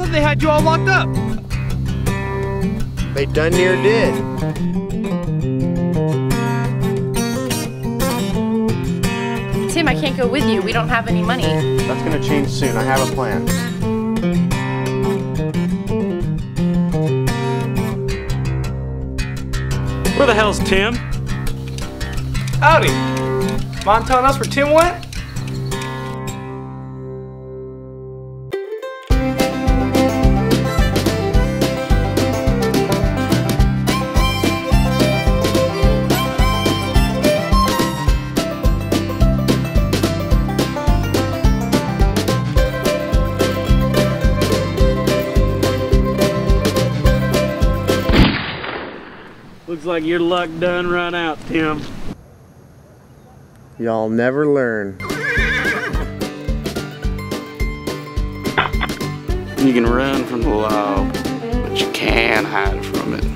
thought they had you all locked up. They done near did. Tim, I can't go with you. We don't have any money. That's gonna change soon. I have a plan. Where the hell's Tim? Howdy. Mind telling us where Tim went? Looks like your luck done run out, Tim. Y'all never learn. You can run from the law, but you can't hide from it.